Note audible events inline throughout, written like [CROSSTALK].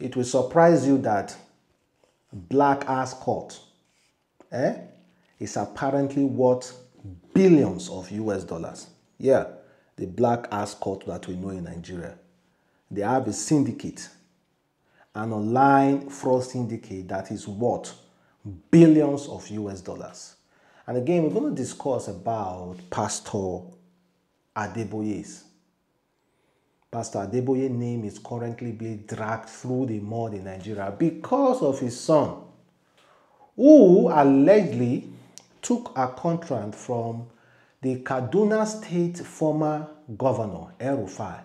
it will surprise you that Black Axe Court eh, is apparently worth billions of US dollars. Yeah, the Black Axe Court that we know in Nigeria. They have a syndicate, an online fraud syndicate that is worth billions of US dollars. And again, we're going to discuss about Pastor Adeboye's. Pastor Adeboye's name is currently being dragged through the mud in Nigeria because of his son, who allegedly took a contract from the Kaduna State former governor, El-Rufai,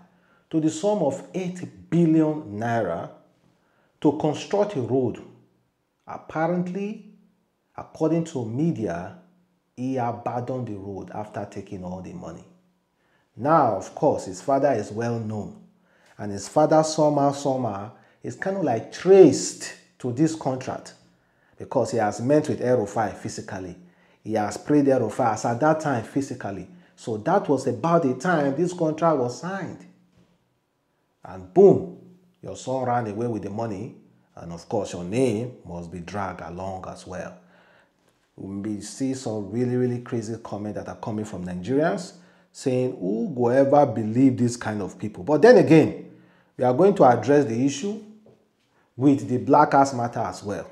to the sum of 8 billion naira to construct a road. Apparently, according to media, he abandoned the road after taking all the money. Now, of course, his father is well known, and his father somehow, somehow is kind of like traced to this contract because he has met with El-Rufai physically. He has prayed El-Rufai as at that time physically. So that was about the time this contract was signed. And boom, your son ran away with the money, and of course, your name must be dragged along as well. We see some really, really crazy comments that are coming from Nigerians saying, Who will ever believe this kind of people? But then again, we are going to address the issue with the Black Axe matter as well.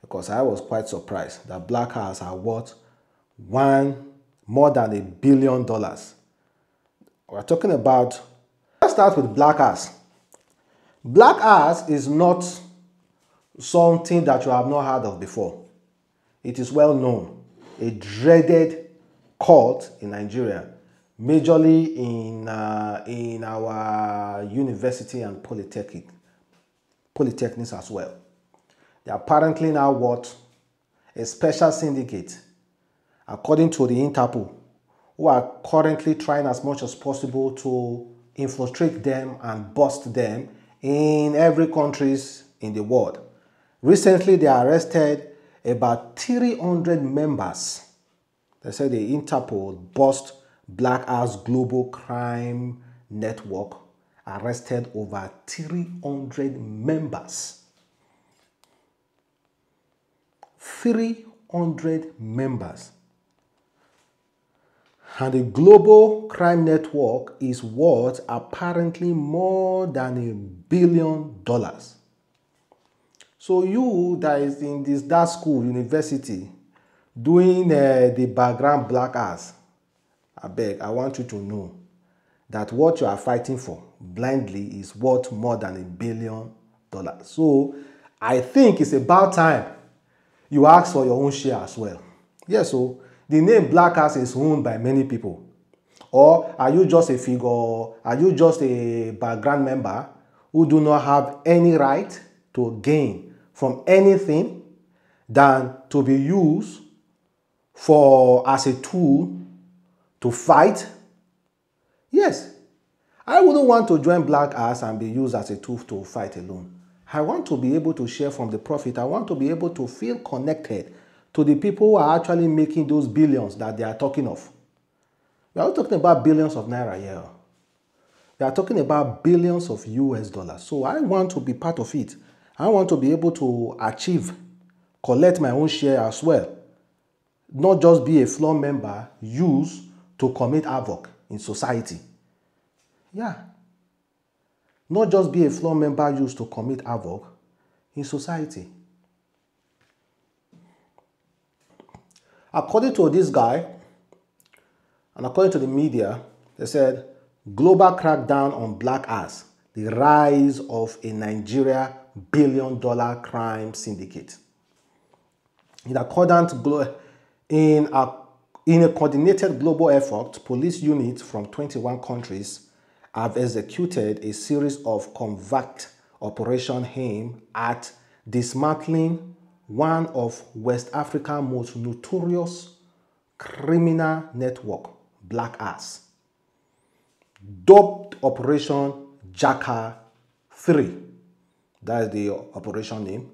Because I was quite surprised that Black Axe are worth one more than a billion dollars. We're talking about, let's start with Black Axe. Black Axe is not something that you have not heard of before. It is well known, a dreaded cult in Nigeria, majorly in, uh, in our university and polytechnic, polytechnics as well. They apparently now what? A special syndicate, according to the Interpol, who are currently trying as much as possible to infiltrate them and bust them in every countries in the world. Recently, they arrested about 300 members. They said the Interpol bust Black Axe Global Crime Network arrested over 300 members. 300 members. And the global crime network is worth apparently more than a billion dollars. So you that is in this that school, university, doing uh, the background Black Axe, I beg, I want you to know that what you are fighting for blindly is worth more than a billion dollars. So I think it's about time you ask for your own share as well. Yes, so the name Black Ass is owned by many people. Or are you just a figure, are you just a background member who do not have any right to gain from anything than to be used for as a tool to fight? Yes. I wouldn't want to join Black Axe and be used as a tool to fight alone. I want to be able to share from the profit. I want to be able to feel connected to the people who are actually making those billions that they are talking of. We are talking about billions of naira here. We are talking about billions of US dollars. So I want to be part of it. I want to be able to achieve, collect my own share as well. Not just be a floor member used to commit havoc in society. Yeah. Not just be a floor member used to commit havoc in society. According to this guy, and according to the media, they said global crackdown on Black Axe, the rise of a Nigeria billion dollar crime syndicate. In accordance in a, in a coordinated global effort, police units from 21 countries have executed a series of covert operations aimed at dismantling one of West Africa's most notorious criminal network, Black Axe, dubbed Operation Jackal 3. That is the operation name.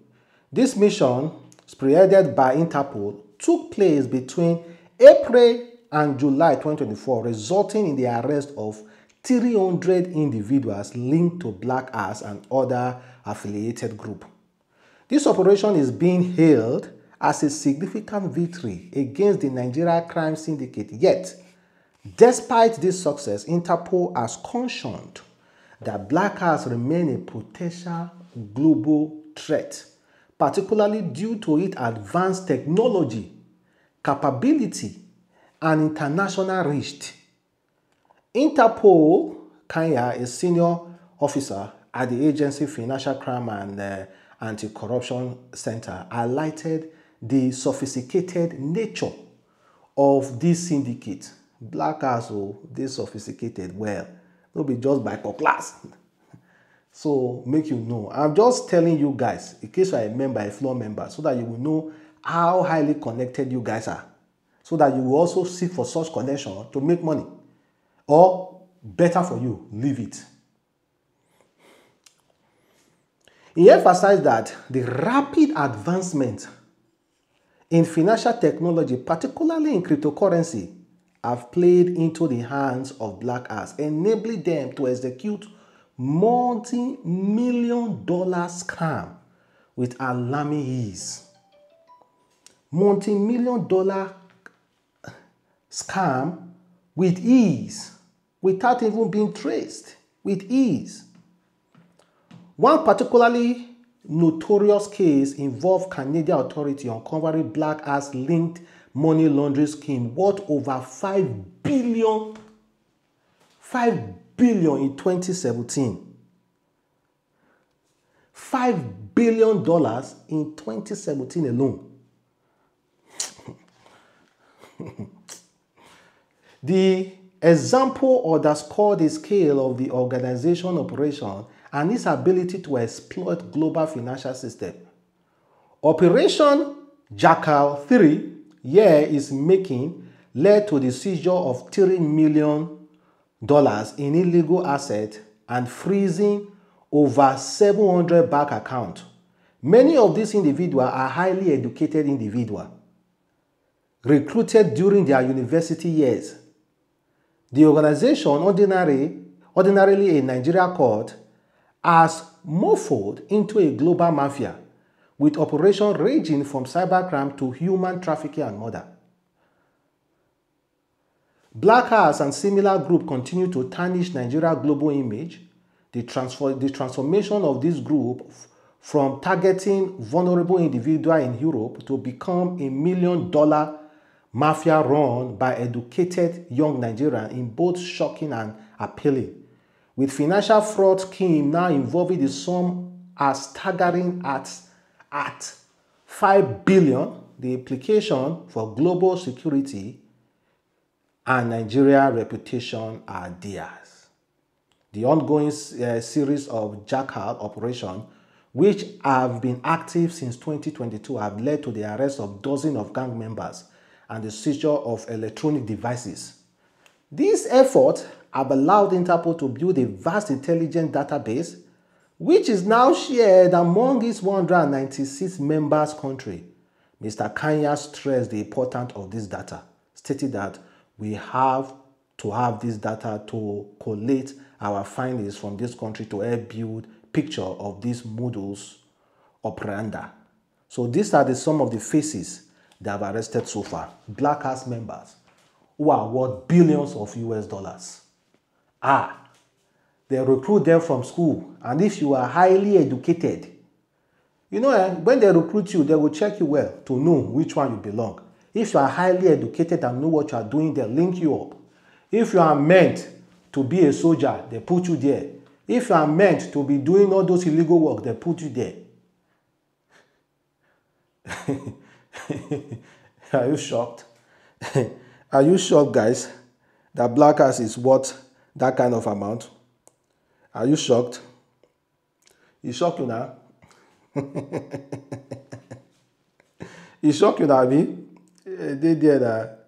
This mission, spearheaded by Interpol, took place between April and July 2024, resulting in the arrest of 300 individuals linked to Black Ass and other affiliated group. This operation is being hailed as a significant victory against the Nigeria crime syndicate. Yet, despite this success, Interpol has cautioned that Black Ass remain a potential global threat, particularly due to its advanced technology, capability, and international reach. Interpol Kenya, a senior officer at the agency Financial Crime and uh, Anti-Corruption Center, highlighted the sophisticated nature of this syndicate. Black ass, oh, they sophisticated well. No be just by class. [LAUGHS] So make you know. I'm just telling you guys, in case you are a member, a floor member, so that you will know how highly connected you guys are. So that you will also seek for such connection to make money. Or better for you, leave it. He emphasized that the rapid advancement in financial technology, particularly in cryptocurrency, have played into the hands of Black Axe, enabling them to execute multi-million dollar scam with alarming ease. Multi-million dollar scam with ease, without even being traced, with ease. One particularly notorious case involved Canadian authority uncovering black ass linked money laundering scheme worth over 5 billion 5 billion in 2017 5 billion dollars in 2017 alone [LAUGHS] the example underscored the scale of the organization operation and its ability to exploit global financial system. Operation Jackal 3 year is making led to the seizure of $3 million in illegal assets and freezing over 700 bank accounts. Many of these individuals are highly educated individuals recruited during their university years. The organization, ordinary, ordinarily a Nigeria court, has morphed into a global mafia with operations ranging from cybercrime to human trafficking and murder. Black Axe and similar groups continue to tarnish Nigeria's global image. The, transfer, the transformation of this group from targeting vulnerable individuals in Europe to become a million dollar mafia run by educated young Nigerians in both shocking and appealing with financial fraud scheme now involving the sum as staggering at, at 5 billion, the implication for global security and Nigeria reputation are theirs. The ongoing uh, series of Jackal operation, which have been active since 2022, have led to the arrest of dozens of gang members and the seizure of electronic devices. This effort have allowed Interpol to build a vast intelligence database which is now shared among its 196 members country. Mr. Kanya stressed the importance of this data, stating that we have to have this data to collate our findings from this country to help build picture of these modus operandi. So these are the, some of the faces they have arrested so far. Black Axe members who are worth billions of US dollars. Ah, they recruit them from school. And if you are highly educated, you know, eh, when they recruit you, they will check you well to know which one you belong. If you are highly educated and know what you are doing, they link you up. If you are meant to be a soldier, they put you there. If you are meant to be doing all those illegal work, they put you there. [LAUGHS] [LAUGHS] are you shocked? [LAUGHS] are you shocked, guys, that Black Axe is worth that kind of amount. Are you shocked? You shocked you now? [LAUGHS] you shocked you now, Abi? They did that.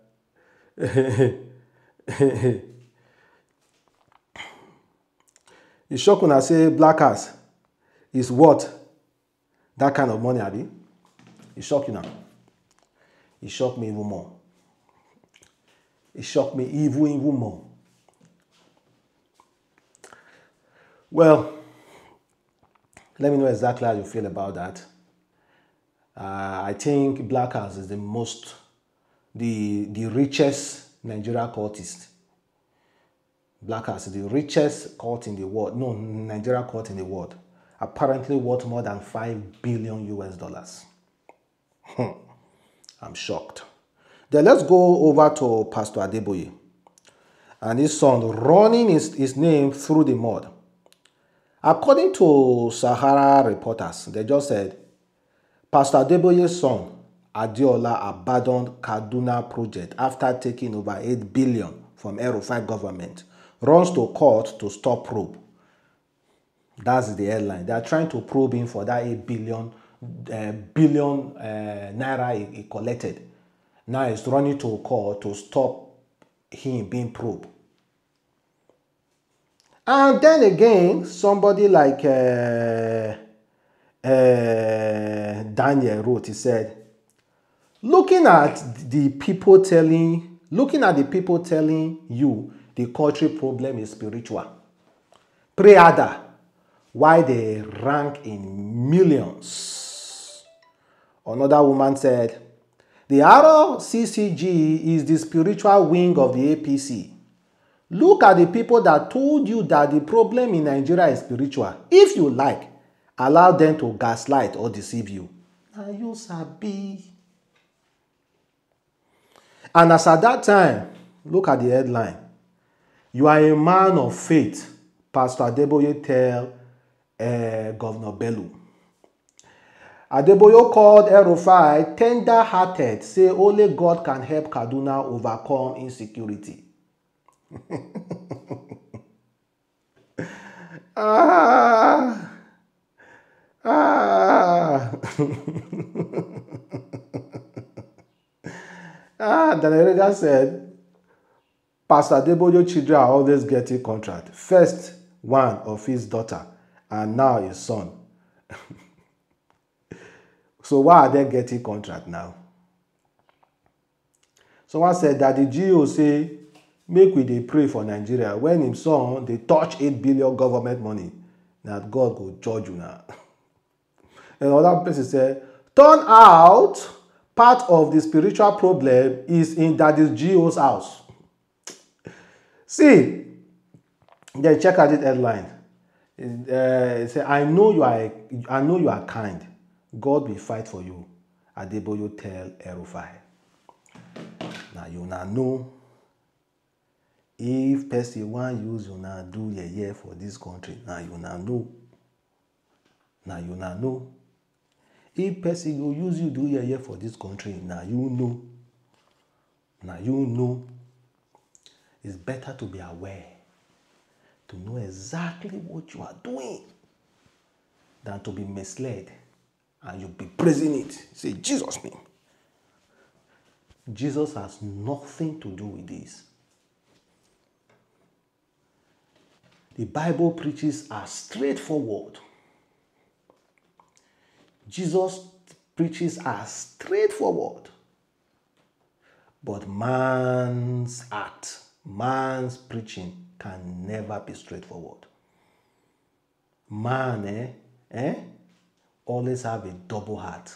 you shocked when I say Black Axe is what that kind of money, Abi? It shocked you now. Shocked me even more. It shocked me even, even more. Well, let me know exactly how you feel about that. Uh, I think Black Axe is the most, the, the richest Nigeria cultist. Black Axe is the richest cult in the world. No, Nigeria cult in the world. Apparently worth more than 5 billion US dollars. I'm shocked. Then let's go over to Pastor Adeboye and his son running his, his name through the mud. According to Sahara reporters, they just said Pastor Adeboye's son Adiola abandoned Kaduna project after taking over 8 billion from El-Rufai government, runs to court to stop probe. That's the headline. They are trying to probe him for that 8 billion, billion uh, naira he, he collected. Now he's running to court to stop him being probed. And then again, somebody like uh, uh, Daniel wrote, he said, looking at the people telling, looking at the people telling you the country problem is spiritual. Pray harder why they rank in millions. Another woman said, the RCCG is the spiritual wing of the APC. Look at the people that told you that the problem in Nigeria is spiritual. If you like, allow them to gaslight or deceive you. Now you sabi. And as at that time, look at the headline. You are a man of faith, Pastor Adeboye tell uh, Governor Bello. Adeboye called Erufai tender-hearted, say only God can help Kaduna overcome insecurity. [LAUGHS] ah, ah. [LAUGHS] ah, narrator said, Pastor Debojo children are always getting contract. First one of his daughter, and now his son. [LAUGHS] so why are they getting contract now? Someone said that the GO say make we dey pray for nigeria. When im son dey touch eight billion government money na god go judge una. [LAUGHS] Another person say turn out part of the spiritual problem is in daddy geo's house. [LAUGHS] See then check out this headline. Uh, say i know you are i know you are kind god will fight for you. Adeboye tell El-Rufai. Now you na know. If person wan use you una do yeye for dis country na una know. Na una know. If person go use you do yeye for dis country na you know. Na you know. It's better to be aware to know exactly what you are doing than to be misled and you be praising it say jesus name jesus has nothing to do with this the Bible preaches are straightforward. Jesus preaches are straightforward. But man's act, man's preaching can never be straightforward. Man, eh, eh, always have a double heart.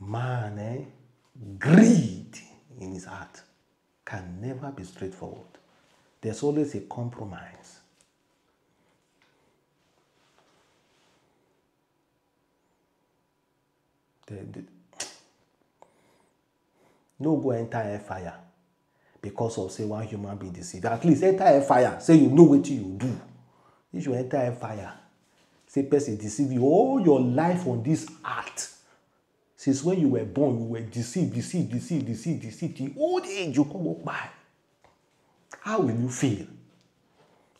Man, eh, greed in his heart can never be straightforward there's always a compromise. The, the, no go enter a fire because of say one human being deceived. At least enter a fire, say you know what you do. If you enter a fire, person deceive you all your life on this earth. Since when you were born, you were deceived, deceived, deceived, deceived, deceived. The old age you come up by. How will you feel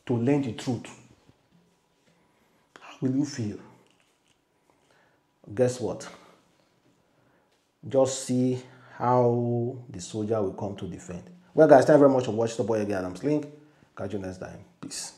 to learn the truth? How will you feel? Guess what? Just see how the soldier will come to defend. Well, guys, thank you very much for watching the boy again. I'm Sling. Catch you next time. Peace.